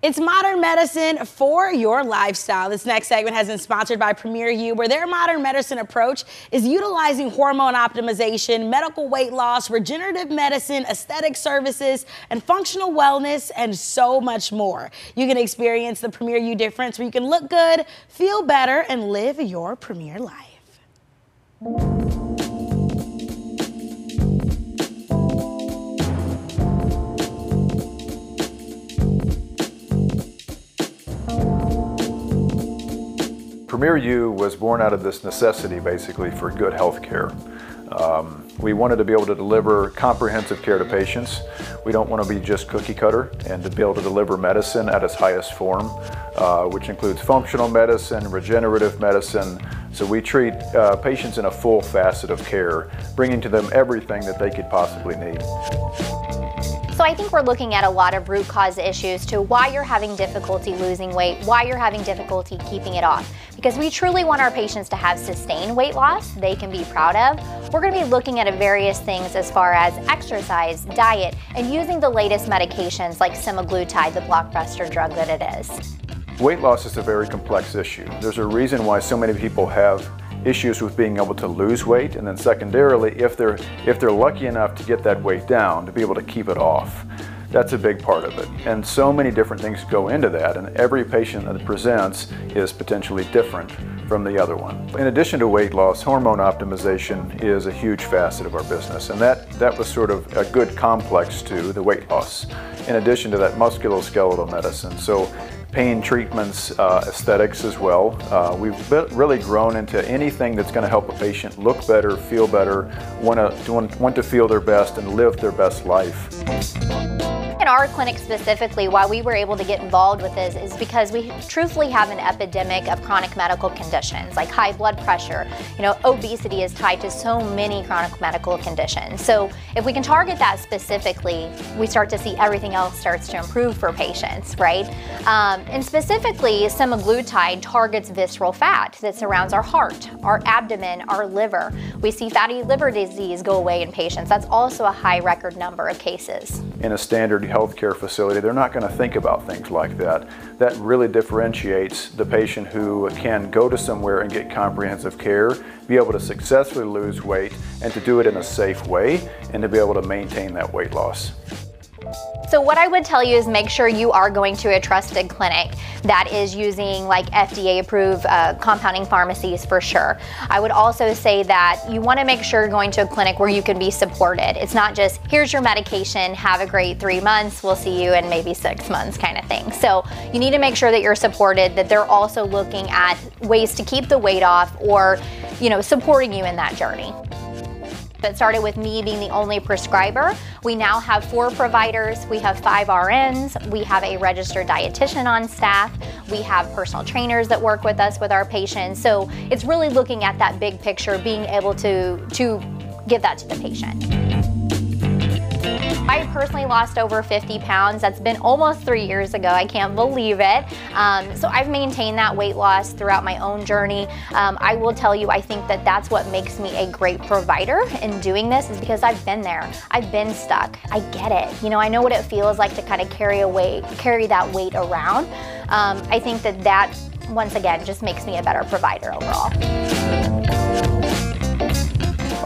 It's modern medicine for your lifestyle. This next segment has been sponsored by Premier U, where their modern medicine approach is utilizing hormone optimization, medical weight loss, regenerative medicine, aesthetic services, and functional wellness, and so much more. You can experience the Premier U difference where you can look good, feel better, and live your premier life. Premier U was born out of this necessity basically for good health care. Um, we wanted to be able to deliver comprehensive care to patients. We don't want to be just cookie cutter and to be able to deliver medicine at its highest form, uh, which includes functional medicine, regenerative medicine. So we treat uh, patients in a full facet of care, bringing to them everything that they could possibly need. So I think we're looking at a lot of root cause issues to why you're having difficulty losing weight, why you're having difficulty keeping it off. Because we truly want our patients to have sustained weight loss they can be proud of. We're going to be looking at various things as far as exercise, diet, and using the latest medications like semaglutide, the blockbuster drug that it is. Weight loss is a very complex issue. There's a reason why so many people have issues with being able to lose weight, and then secondarily, if they're, if they're lucky enough to get that weight down, to be able to keep it off. That's a big part of it. And so many different things go into that, and every patient that presents is potentially different from the other one. In addition to weight loss, hormone optimization is a huge facet of our business, and that, that was sort of a good complex to the weight loss. In addition to that, musculoskeletal medicine. So pain treatments, uh, aesthetics as well. Uh, we've really grown into anything that's going to help a patient look better, feel better, want to want to feel their best, and live their best life our clinic specifically, why we were able to get involved with this is because we truthfully have an epidemic of chronic medical conditions like high blood pressure. You know, obesity is tied to so many chronic medical conditions. So if we can target that specifically, we start to see everything else starts to improve for patients, right? Um, and specifically, semaglutide targets visceral fat that surrounds our heart, our abdomen, our liver. We see fatty liver disease go away in patients. That's also a high record number of cases. In a standard healthcare facility, they're not going to think about things like that. That really differentiates the patient who can go to somewhere and get comprehensive care, be able to successfully lose weight, and to do it in a safe way, and to be able to maintain that weight loss. So what I would tell you is make sure you are going to a trusted clinic that is using like FDA approved uh, compounding pharmacies for sure. I would also say that you want to make sure you're going to a clinic where you can be supported. It's not just here's your medication, have a great three months, we'll see you in maybe six months kind of thing. So you need to make sure that you're supported, that they're also looking at ways to keep the weight off or, you know, supporting you in that journey. That started with me being the only prescriber. We now have four providers. We have five RNs. We have a registered dietitian on staff. We have personal trainers that work with us with our patients. So it's really looking at that big picture, being able to, to give that to the patient. Personally lost over 50 pounds. That's been almost three years ago. I can't believe it. Um, so I've maintained that weight loss throughout my own journey. Um, I will tell you, I think that that's what makes me a great provider in doing this is because I've been there. I've been stuck. I get it. You know, I know what it feels like to kind of carry a weight, carry that weight around. Um, I think that that, once again, just makes me a better provider overall.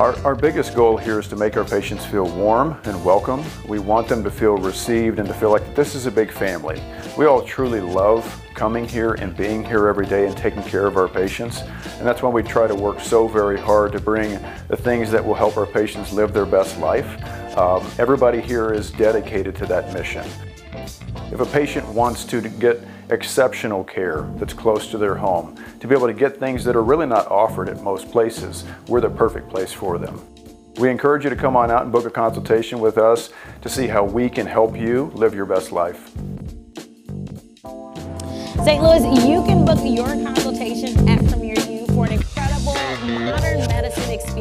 Our, our biggest goal here is to make our patients feel warm and welcome. We want them to feel received and to feel like this is a big family. We all truly love coming here and being here every day and taking care of our patients. And that's why we try to work so very hard to bring the things that will help our patients live their best life. Um, everybody here is dedicated to that mission. If a patient wants to get exceptional care that's close to their home, to be able to get things that are really not offered at most places, we're the perfect place for them. We encourage you to come on out and book a consultation with us to see how we can help you live your best life. St. Louis, you can book your consultation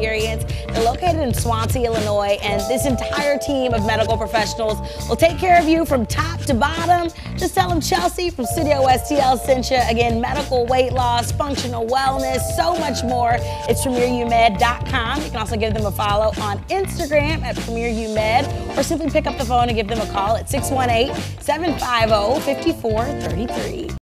experience. They're located in Swansea, Illinois, and this entire team of medical professionals will take care of you from top to bottom. Just tell them Chelsea from Studio STL sent you. Again, medical weight loss, functional wellness, so much more. It's premierumed.com. You can also give them a follow on Instagram at premierumed or simply pick up the phone and give them a call at 618 750 5433.